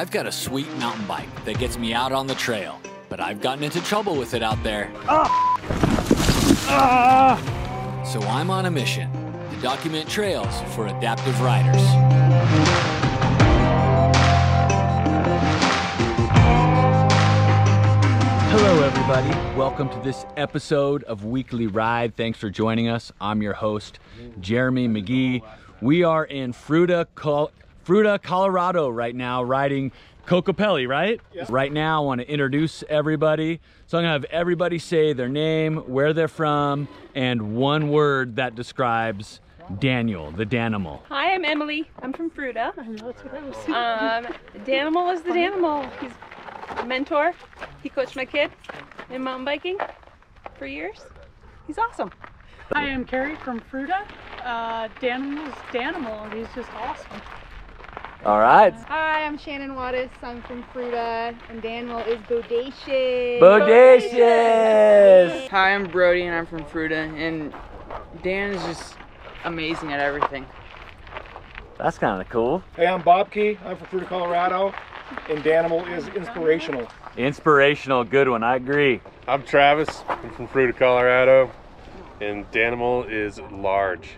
I've got a sweet mountain bike that gets me out on the trail, but I've gotten into trouble with it out there. Ah! Ah! So I'm on a mission to document trails for adaptive riders. Hello, everybody. Welcome to this episode of Weekly Ride. Thanks for joining us. I'm your host, Jeremy McGhee. We are in Fruita, Col- Fruita, Colorado right now, riding Kokopelli, right? Right now, I want to introduce everybody. So I'm going to have everybody say their name, where they're from, and one word that describes Daniel, the Danimal. Hi, I'm Emily. I'm from Fruita. I know that's what I was Um, Danimal is the Danimal. He's a mentor. He coached my kid in mountain biking for years. He's awesome. Hi, I'm Carrie from Fruita. Uh, Danimal's Danimal. He's just awesome. All right. Hi, I'm Shannon Wattis. I'm from Fruita, and Daniel is bodacious. Bodacious! Hi, I'm Brody and I'm from Fruita and Dan is just amazing at everything. That's kind of cool. Hey, I'm Bob Key. I'm from Fruita, Colorado, and Danimal is inspirational. Inspirational, good one. I agree. I'm Travis. I'm from Fruita, Colorado, and Danimal is large.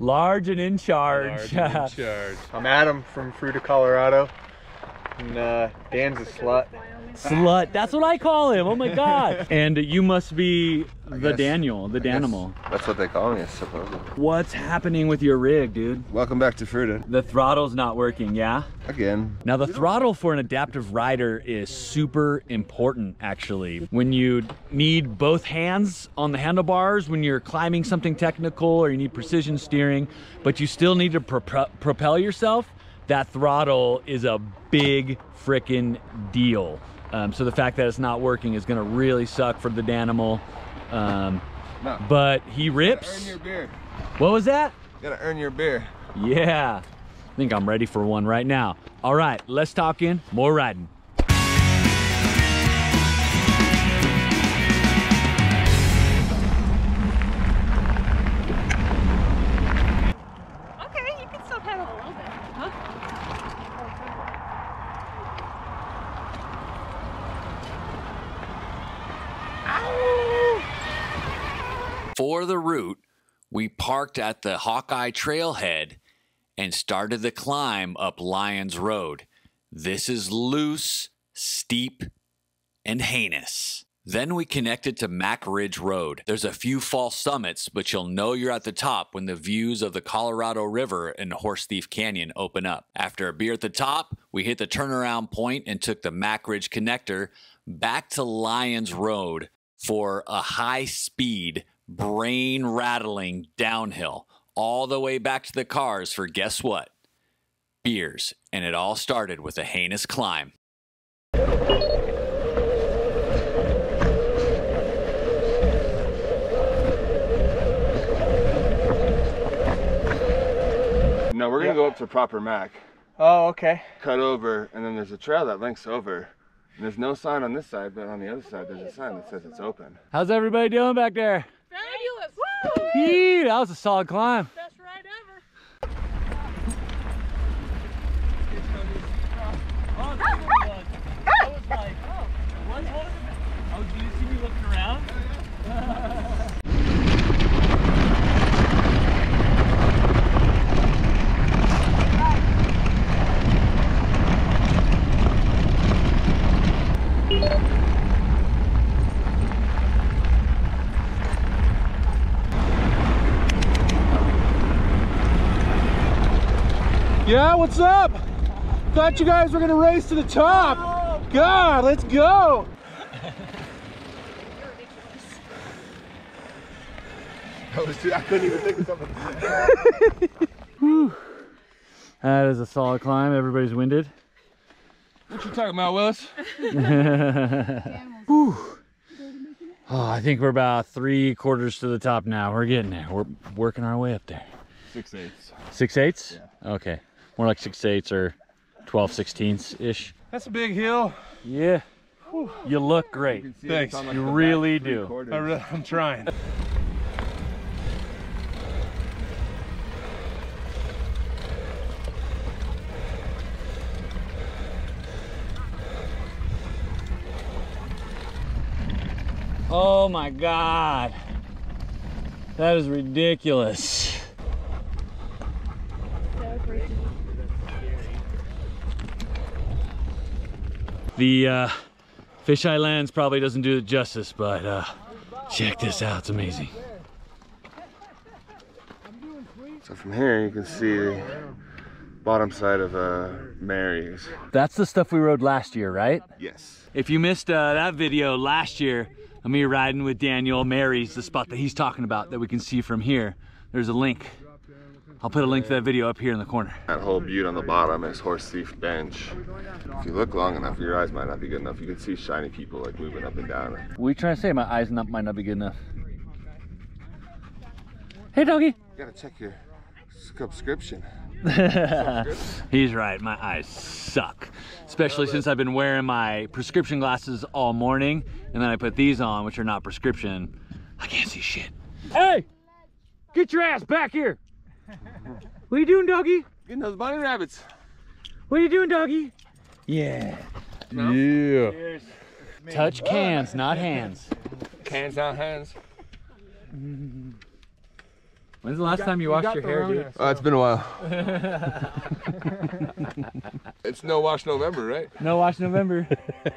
Large and in charge. Large and in charge. I'm Adam from Fruita, Colorado. And uh, Dan's a slut. Slut. That's what I call him. Oh my god. and you must be the guess- Daniel, the I Danimal. That's what they call me, I suppose. What's happening with your rig, dude? Welcome back to Fruita. The throttle's not working, yeah? Again. Now the throttle for an adaptive rider is super important actually. When you need both hands on the handlebars when you're climbing something technical or you need precision steering, but you still need to pro- propel yourself, that throttle is a big freaking deal. Um, so the fact that it's not working is gonna really suck for the Danimal. Um, No. but he Earn rips. your beer. What was that? You gotta earn your beer. Yeah. I think I'm ready for one right now. All right, less talking, more riding. Parked at the Hawkeye Trailhead and started the climb up Lions Road. This is loose, steep, and heinous. Then we connected to Mack Ridge Road. There's a few false summits, but you'll know you're at the top when the views of the Colorado River and Horse Thief Canyon open up. After a beer at the top, we hit the turnaround point and took the Mack Ridge connector back to Lions Road for a high speed, brain rattling downhill all the way back to the cars for guess what? Beers. And it all started with a heinous climb. No, we're gonna go up to proper Mack, Oh, okay. cut over, and then there's a trail that links over. And there's no sign on this side, but on the other side there's a sign that says it's open. How's everybody doing back there? Yee, that was a solid climb. Yeah, what's up? Thought you guys were gonna race to the top. God, let's go. I, was, I couldn't even think of something. That is a solid climb. Everybody's winded. What you talking about, Willis? Oh, I think we're about three quarters to the top now. We're getting there. We're working our way up there. Six eighths. Six eighths? Okay more like six eighths or 12 sixteenths ish. That's a big hill. Yeah. Whew. You look great. You Thanks. Like you really do. I I'm trying. Oh my God. That is ridiculous. The uh, fisheye lens probably doesn't do it justice, but uh, check this out, it's amazing. So from here you can see the bottom side of uh, Mary's. That's the stuff we rode last year, right? Yes. If you missed uh, that video last year, of me riding with Daniel Mary's, the spot that he's talking about that we can see from here, there's a link. I'll put a link to that video up here in the corner. That whole butte on the bottom is Horse Thief Bench. If you look long enough, your eyes might not be good enough. You can see shiny people like moving up and down. What are you trying to say? My eyes not, might not be good enough. Hey, doggy. You gotta check your subscription. He's right, my eyes suck. Especially since I've been wearing my prescription glasses all morning, and then I put these on, which are not prescription. I can't see shit. Hey! Get your ass back here! What are you doing, doggy? Getting those bunny rabbits. What are you doing, doggy? Yeah. Yeah. Touch cans, not hands. Cans out hands. When's the last time you washed your hair, dude? Oh, it's been a while. it's no wash November, right? No wash November.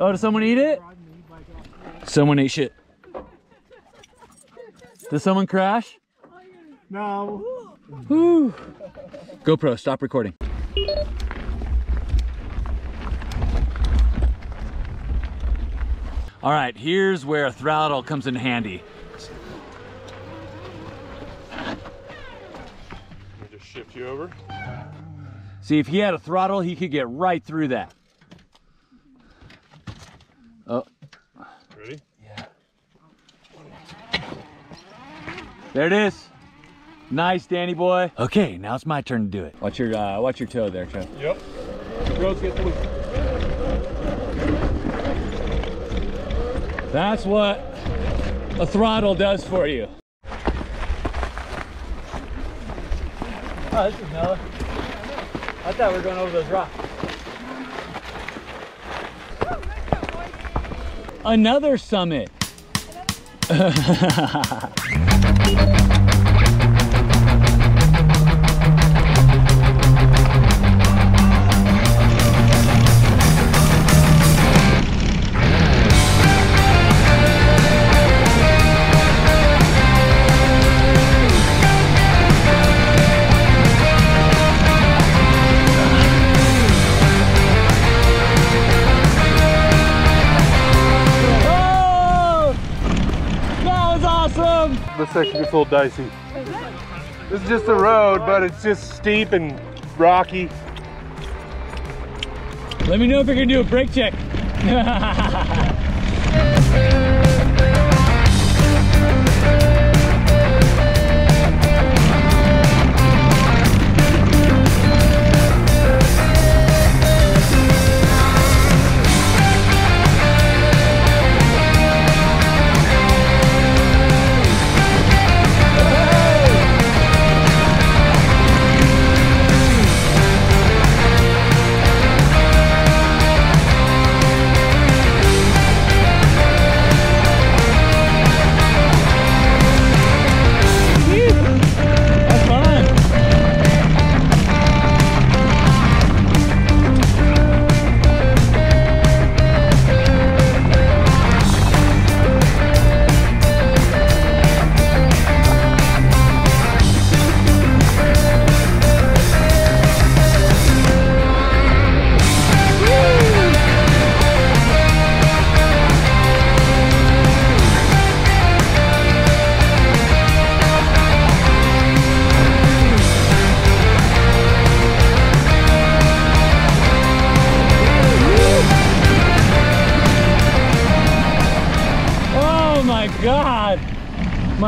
Oh, did someone eat it? Someone ate shit. Did someone crash? No. Whew. GoPro, stop recording. All right, here's where a throttle comes in handy. Let me just shift you over. See, if he had a throttle, he could get right through that. There it is. Nice, Danny boy. Okay, now it's my turn to do it. Watch your, uh, watch your toe there, Trev. Yep. Girls get the That's what a throttle does for you. Oh, this is Noah. I thought we were going over those rocks. Another summit. Oh! Little dicey. This is just a road, but it's just steep and rocky. Let me know if you're gonna do a brake check.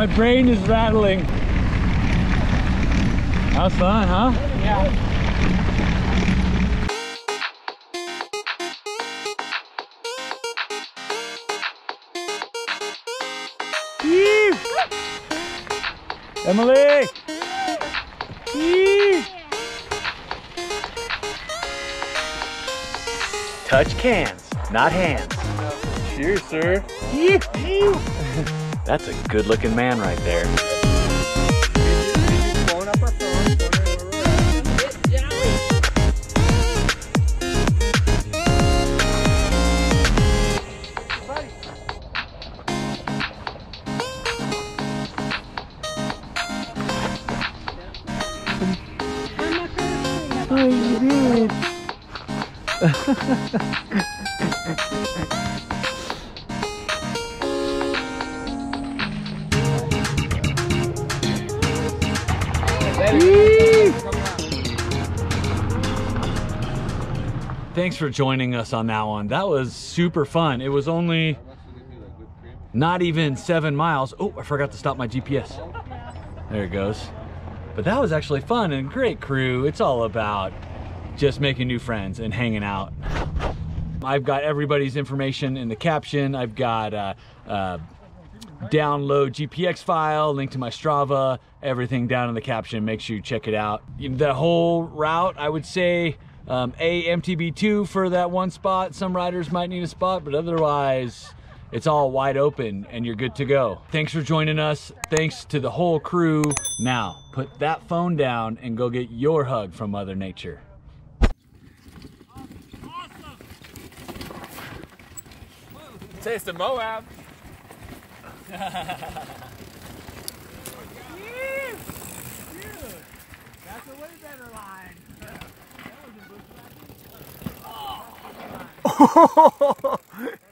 My brain is rattling. That was fun, huh? Yeah. Emily! Yee! Touch cans, not hands. Cheers, sir. That's a good looking man right there. Thanks for joining us on that one. That was super fun. It was only not even seven miles. Oh, I forgot to stop my GPS. There it goes. But that was actually fun and great crew. It's all about just making new friends and hanging out. I've got everybody's information in the caption. I've got uh, uh, download GPX file, link to my Strava, everything down in the caption. Make sure you check it out. The whole route, I would say, um, a MTB2 for that one spot. Some riders might need a spot, but otherwise, it's all wide open and you're good to go. Thanks for joining us. Thanks to the whole crew. Now, put that phone down and go get your hug from Mother Nature. Taste of Moab. That's a way better line. Bush